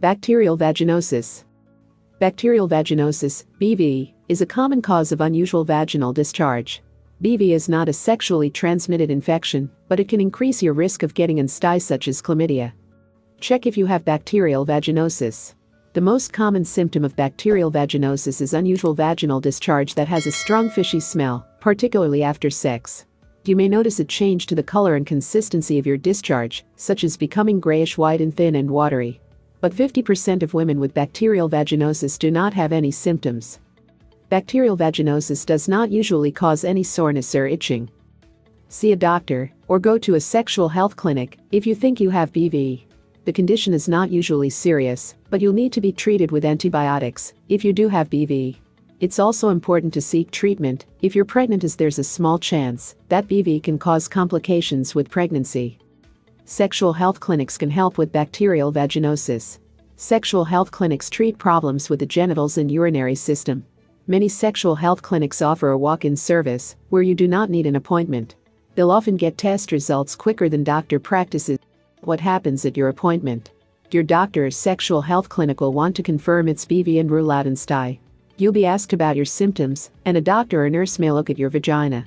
Bacterial vaginosis. Bacterial vaginosis, BV, is a common cause of unusual vaginal discharge. BV is not a sexually transmitted infection, but it can increase your risk of getting STIs such as chlamydia. Check if you have bacterial vaginosis. The most common symptom of bacterial vaginosis is unusual vaginal discharge that has a strong fishy smell, particularly after sex. You may notice a change to the color and consistency of your discharge, such as becoming grayish white and thin and watery. But 50% of women with bacterial vaginosis do not have any symptoms. Bacterial vaginosis does not usually cause any soreness or itching. See a doctor, or go to a sexual health clinic if you think you have BV. The condition is not usually serious, but you'll need to be treated with antibiotics if you do have BV. It's also important to seek treatment if you're pregnant as there's a small chance that BV can cause complications with pregnancy. Sexual health clinics can help with bacterial vaginosis. Sexual health clinics treat problems with the genitals and urinary system. Many sexual health clinics offer a walk-in service where you do not need an appointment. They'll often get test results quicker than doctor practices. What happens at your appointment? Your doctor or sexual health clinic will want to confirm it's BV and rule out STI. You'll be asked about your symptoms, and a doctor or nurse may look at your vagina.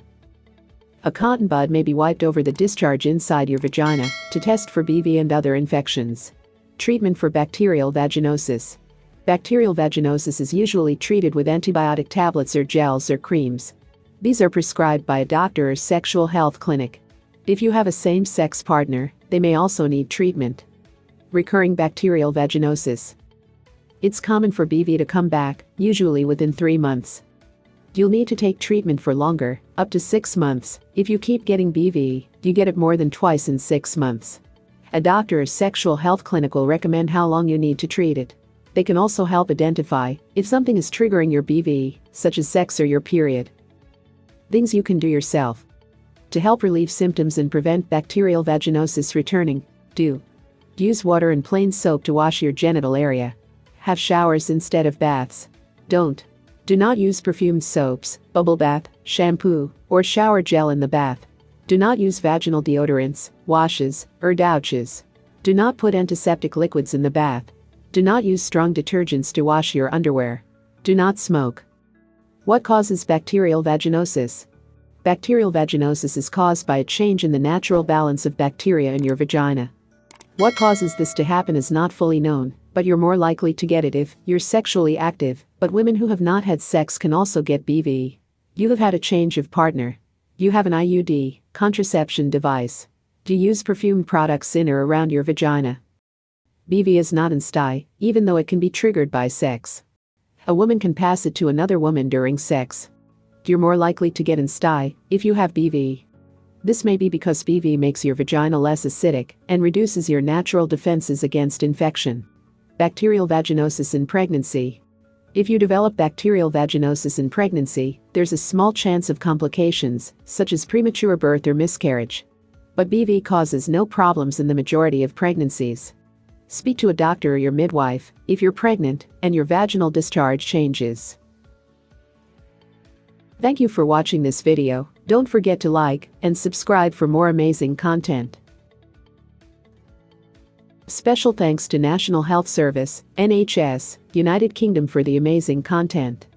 A cotton bud may be wiped over the discharge inside your vagina to test for BV and other infections. Treatment for bacterial vaginosis. Bacterial vaginosis is usually treated with antibiotic tablets or gels or creams. These are prescribed by a doctor or sexual health clinic. If you have a same sex partner, they may also need treatment. Recurring bacterial vaginosis. It's common for BV to come back, usually within three months. You'll need to take treatment for longer, up to six months. If you keep getting BV, you get it more than twice in six months. A doctor or sexual health clinic will recommend how long you need to treat it. They can also help identify if something is triggering your BV, such as sex or your period. Things you can do yourself. To help relieve symptoms and prevent bacterial vaginosis returning, do. Use water and plain soap to wash your genital area. Have showers instead of baths. Don't. Do not use perfumed soaps, bubble bath, shampoo, or shower gel in the bath. Do not use vaginal deodorants, washes, or douches. Do not put antiseptic liquids in the bath. Do not use strong detergents to wash your underwear. Do not smoke. What causes bacterial vaginosis? Bacterial vaginosis is caused by a change in the natural balance of bacteria in your vagina. What causes this to happen is not fully known, but you're more likely to get it if you're sexually active, but women who have not had sex can also get BV. You have had a change of partner. You have an IUD, contraception device. Do you use perfumed products in or around your vagina? BV is not an STI, even though it can be triggered by sex. A woman can pass it to another woman during sex. You're more likely to get an STI if you have BV. This may be because BV makes your vagina less acidic and reduces your natural defenses against infection. Bacterial vaginosis in pregnancy. If you develop bacterial vaginosis in pregnancy, there's a small chance of complications, such as premature birth or miscarriage. But BV causes no problems in the majority of pregnancies. Speak to a doctor or your midwife if you're pregnant and your vaginal discharge changes. Thank you for watching this video. Don't forget to like and subscribe for more amazing content. Special thanks to National Health Service, NHS, United Kingdom for the amazing content.